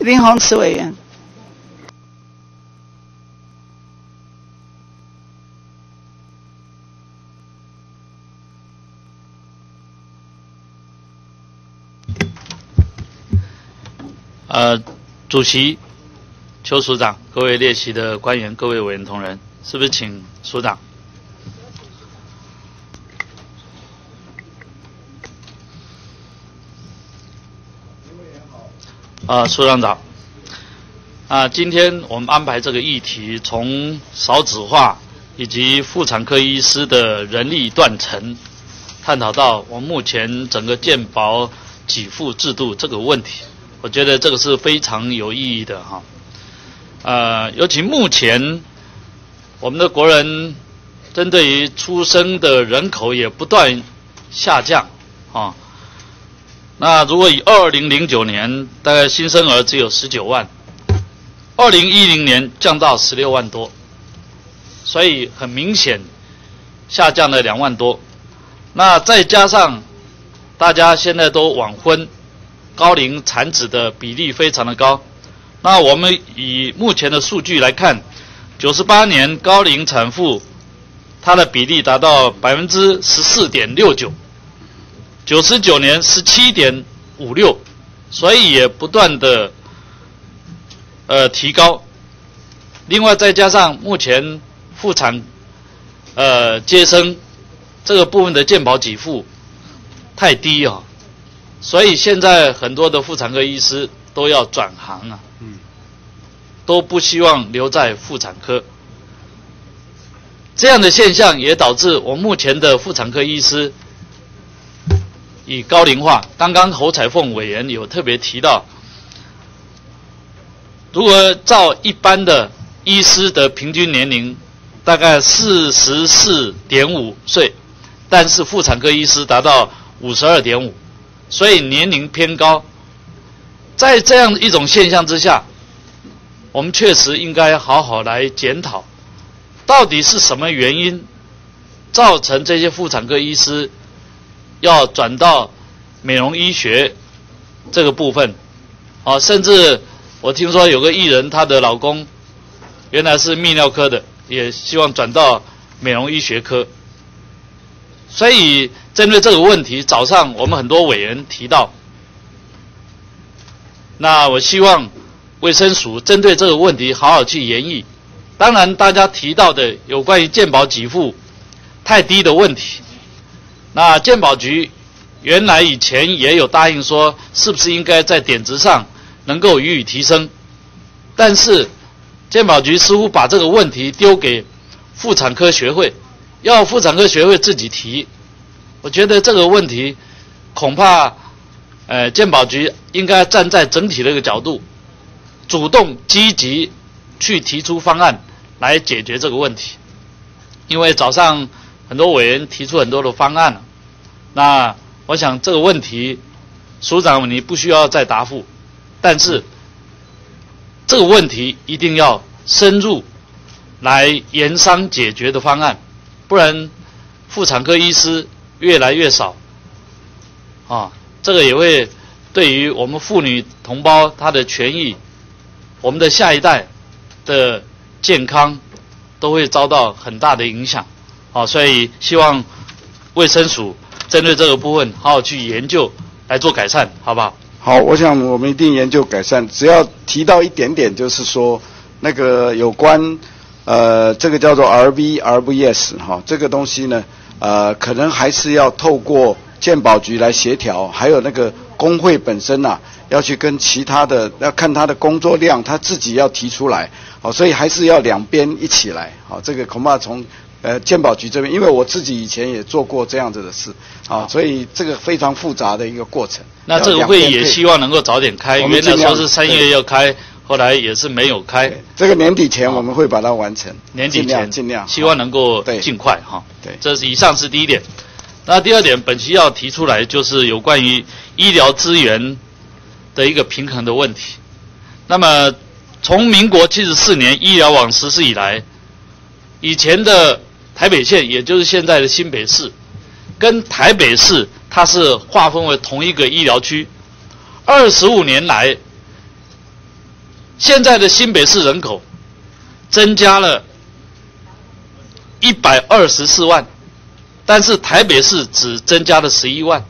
林鸿慈委员。呃，主席、邱署长、各位列席的官员、各位委员同仁，是不是请署长？啊，署长长。啊，今天我们安排这个议题，从少子化以及妇产科医师的人力断层，探讨到我们目前整个健保给付制度这个问题。我觉得这个是非常有意义的哈，呃，尤其目前我们的国人针对于出生的人口也不断下降啊。那如果以二零零九年大概新生儿只有十九万，二零一零年降到十六万多，所以很明显下降了两万多。那再加上大家现在都晚婚。高龄产子的比例非常的高，那我们以目前的数据来看，九十八年高龄产妇，它的比例达到百分之十四点六九，九十九年十七点五六，所以也不断的呃提高。另外再加上目前妇产呃接生这个部分的健保给付太低啊。所以现在很多的妇产科医师都要转行啊，都不希望留在妇产科。这样的现象也导致我目前的妇产科医师以高龄化。刚刚侯彩凤委员有特别提到，如果照一般的医师的平均年龄大概四十四点五岁，但是妇产科医师达到五十二点五。所以年龄偏高，在这样一种现象之下，我们确实应该好好来检讨，到底是什么原因造成这些妇产科医师要转到美容医学这个部分？啊，甚至我听说有个艺人，她的老公原来是泌尿科的，也希望转到美容医学科。所以，针对这个问题，早上我们很多委员提到，那我希望卫生署针对这个问题好好去研议。当然，大家提到的有关于健保给付太低的问题，那健保局原来以前也有答应说，是不是应该在点子上能够予以提升？但是健保局似乎把这个问题丢给妇产科学会。要妇产科学会自己提，我觉得这个问题恐怕，呃，健保局应该站在整体的一个角度，主动积极去提出方案来解决这个问题。因为早上很多委员提出很多的方案，那我想这个问题，署长你不需要再答复，但是这个问题一定要深入来研商解决的方案。不然，妇产科医师越来越少，啊，这个也会对于我们妇女同胞她的权益，我们的下一代的健康都会遭到很大的影响，啊，所以希望卫生署针对这个部分好好去研究来做改善，好不好？好，我想我们一定研究改善，只要提到一点点，就是说那个有关。呃，这个叫做 RV RVS 哈，这个东西呢，呃，可能还是要透过健保局来协调，还有那个工会本身呐，要去跟其他的要看他的工作量，他自己要提出来，好，所以还是要两边一起来，好，这个恐怕从呃鉴宝局这边，因为我自己以前也做过这样子的事，啊，所以这个非常复杂的一个过程。那这个会也希望能够早点开，原来说是三月要开。后来也是没有开，这个年底前我们会把它完成。年底前尽量，希望能够尽快哈。对，这是以上是第一点。那第二点，本期要提出来就是有关于医疗资源的一个平衡的问题。那么从民国七十四年医疗网实施以来，以前的台北县，也就是现在的新北市，跟台北市它是划分为同一个医疗区，二十五年来。现在的新北市人口增加了一百二十四万，但是台北市只增加了十一万。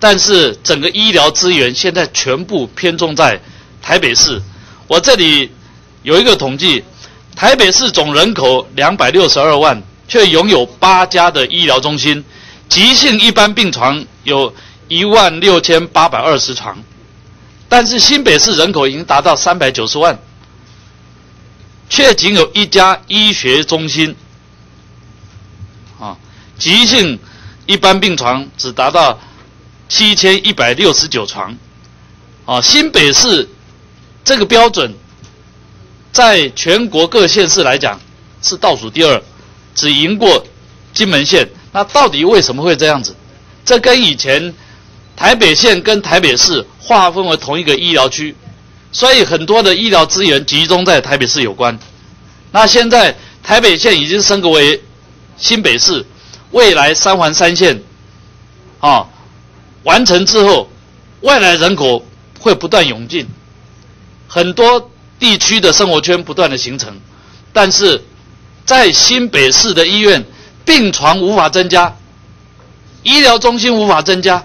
但是整个医疗资源现在全部偏重在台北市。我这里有一个统计，台北市总人口两百六十二万，却拥有八家的医疗中心，急性一般病床有一万六千八百二十床。但是新北市人口已经达到三百九十万，却仅有一家医学中心，啊，急性一般病床只达到七千一百六十九床，啊，新北市这个标准，在全国各县市来讲是倒数第二，只赢过金门县。那到底为什么会这样子？这跟以前台北县跟台北市。划分为同一个医疗区，所以很多的医疗资源集中在台北市有关。那现在台北县已经升格为新北市，未来三环三线啊完成之后，外来人口会不断涌进，很多地区的生活圈不断的形成，但是在新北市的医院病床无法增加，医疗中心无法增加，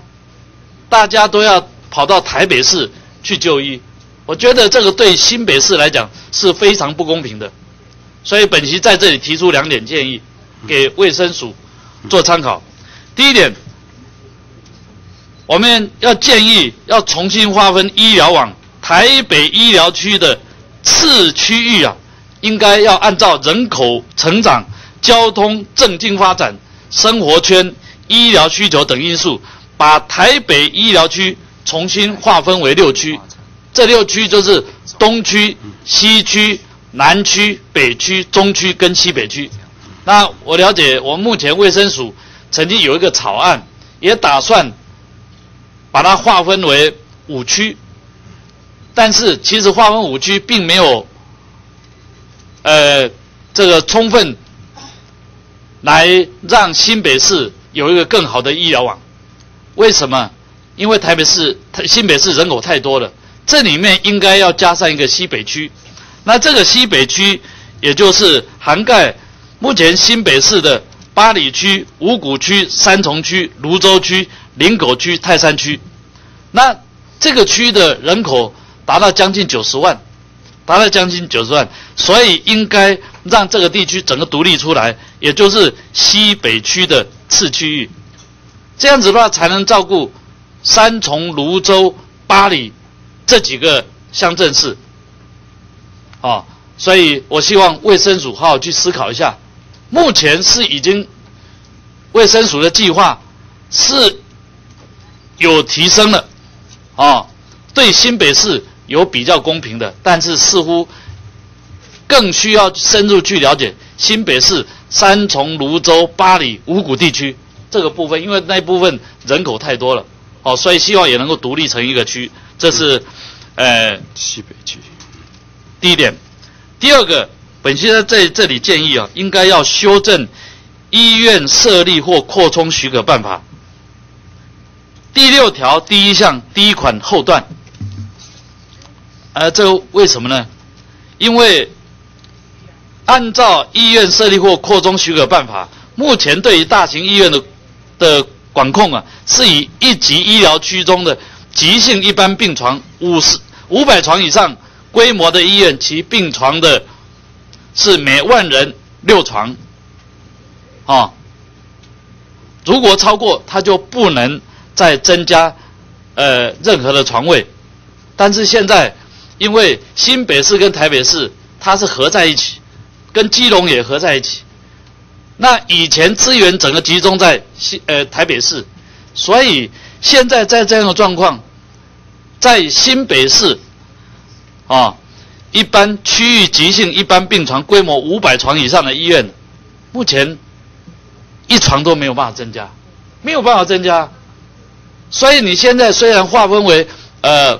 大家都要。跑到台北市去就医，我觉得这个对新北市来讲是非常不公平的，所以本席在这里提出两点建议，给卫生署做参考。第一点，我们要建议要重新划分医疗网，台北医疗区的次区域啊，应该要按照人口成长、交通正经发展、生活圈、医疗需求等因素，把台北医疗区。重新划分为六区，这六区就是东区、西区、南区、北区、中区跟西北区。那我了解，我们目前卫生署曾经有一个草案，也打算把它划分为五区，但是其实划分五区并没有，呃，这个充分来让新北市有一个更好的医疗网。为什么？因为台北市、新北市人口太多了，这里面应该要加上一个西北区。那这个西北区，也就是涵盖目前新北市的八里区、五股区、三重区、泸州区、林口区、泰山区。那这个区的人口达到将近九十万，达到将近九十万，所以应该让这个地区整个独立出来，也就是西北区的次区域。这样子的话，才能照顾。三重、泸州、巴黎这几个乡镇市，啊，所以我希望卫生署好好去思考一下。目前是已经卫生署的计划是有提升了，啊，对新北市有比较公平的，但是似乎更需要深入去了解新北市三重、泸州、巴里、五股地区这个部分，因为那部分人口太多了。哦，所以希望也能够独立成一个区，这是，呃，西北区。第一点，第二个，本期在这这里建议啊，应该要修正医院设立或扩充许可办法第六条第一项第一款后段。呃，这个为什么呢？因为按照医院设立或扩充许可办法，目前对于大型医院的的。管控啊，是以一级医疗区中的急性一般病床五十五百床以上规模的医院，其病床的是每万人六床，啊，如果超过，它就不能再增加呃任何的床位。但是现在，因为新北市跟台北市它是合在一起，跟基隆也合在一起。那以前资源整个集中在新呃台北市，所以现在在这样的状况，在新北市，啊，一般区域急性一般病床规模五百床以上的医院，目前一床都没有办法增加，没有办法增加，所以你现在虽然划分为呃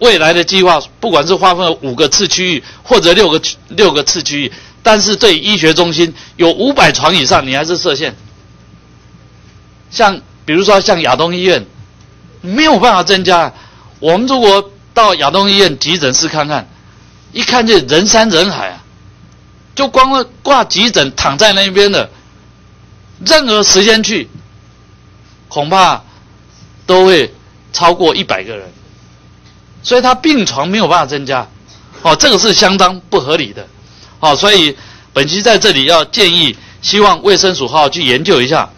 未来的计划，不管是划分五个次区域或者六个六个次区域。但是对医学中心有五百床以上，你还是设限。像比如说像亚东医院，没有办法增加。我们如果到亚东医院急诊室看看，一看就人山人海啊，就光挂急诊躺在那边的，任何时间去，恐怕都会超过一百个人，所以他病床没有办法增加，哦，这个是相当不合理的，哦，所以本期在这里要建议，希望卫生署好好去研究一下，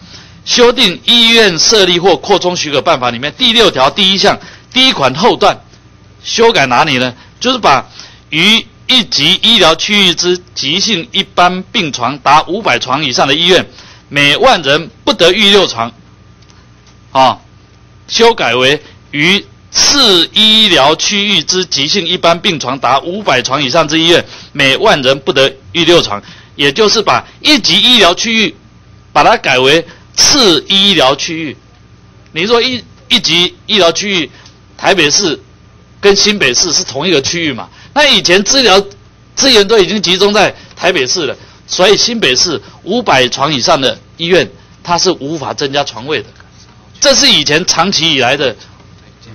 修订医院设立或扩充许可办法里面第六条第一项第一款后段，修改哪里呢？就是把于一级医疗区域之急性一般病床达五百床以上的医院，每万人不得逾六床，啊，修改为于次医疗区域之急性一般病床达五百床以上之医院，每万人不得逾六床，也就是把一级医疗区域把它改为次医疗区域。你说一一级医疗区域，台北市跟新北市是同一个区域嘛？那以前治疗资源都已经集中在台北市了，所以新北市五百床以上的医院，它是无法增加床位的。这是以前长期以来的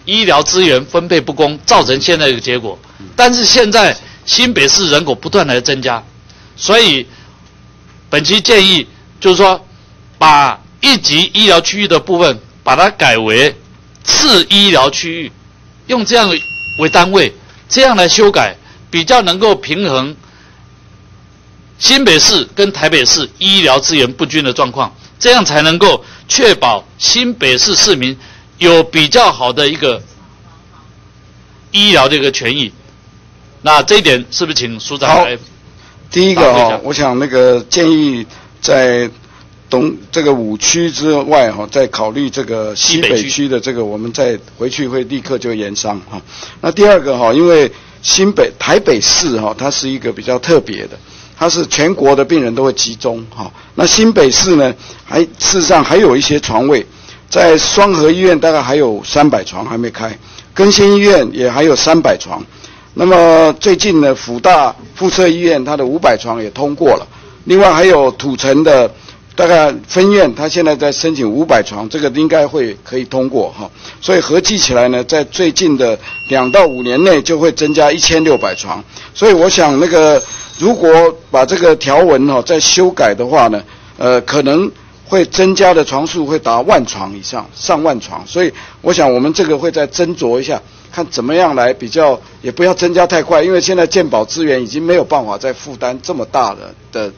医疗资源分配不公，造成现在的结果。但是现在新北市人口不断的增加，所以本期建议就是说，把一级医疗区域的部分把它改为次医疗区域，用这样为单位，这样来修改，比较能够平衡新北市跟台北市医疗资源不均的状况，这样才能够确保新北市市民有比较好的一个医疗的一个权益。那这一点是不是请署长来？第一个哈，我想那个建议在东这个五区之外哈，再考虑这个西北区的这个，我们再回去会立刻就研商哈。那第二个哈，因为新北台北市哈，它是一个比较特别的，它是全国的病人都会集中哈。那新北市呢，还事实上还有一些床位，在双河医院大概还有三百床还没开，更新医院也还有三百床。那么最近呢，辅大附设医院它的五百床也通过了，另外还有土城的大概分院，它现在在申请五百床，这个应该会可以通过哈。所以合计起来呢，在最近的两到五年内就会增加一千六百床。所以我想那个如果把这个条文哈再修改的话呢，呃，可能会增加的床数会达万床以上，上万床。所以我想我们这个会再斟酌一下。看怎么样来比较，也不要增加太快，因为现在健保资源已经没有办法再负担这么大的的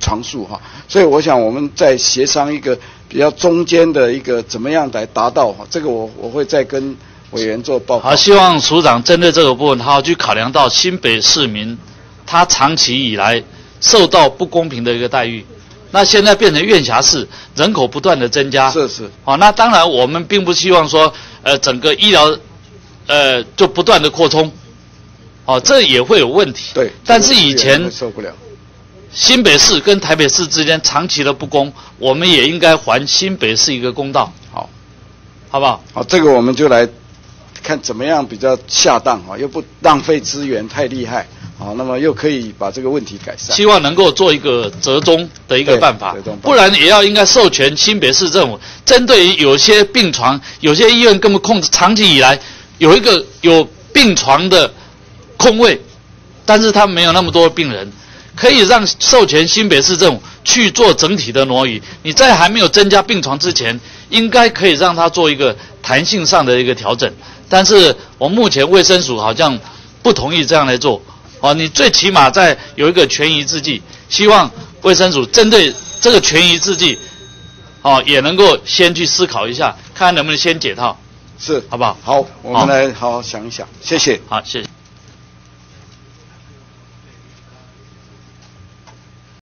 床数哈，所以我想我们再协商一个比较中间的一个怎么样来达到哈，这个我我会再跟委员做报告。好，希望署长针对这个部分，他要去考量到新北市民他长期以来受到不公平的一个待遇。那现在变成院辖市，人口不断的增加。是是。好，那当然我们并不希望说，呃，整个医疗，呃，就不断的扩充。哦，这也会有问题。对。但是以前受不了。新北市跟台北市之间长期的不公，我们也应该还新北市一个公道。好，好不好？好，这个我们就来看怎么样比较恰当哈，又不浪费资源太厉害，好，那么又可以把这个问题改善。希望能够做一个折中的一个办法，不然也要应该授权新北市政府，针对于有些病床，有些医院根本控制长期以来有一个有病床的空位，但是他没有那么多病人。可以让授权新北市政府去做整体的挪移。你在还没有增加病床之前，应该可以让他做一个弹性上的一个调整。但是我目前卫生署好像不同意这样来做。哦，你最起码在有一个权宜之计，希望卫生署针对这个权宜之计，哦，也能够先去思考一下，看看能不能先解套。是，好不好？好，我们来好好想一想。谢谢。好，谢谢。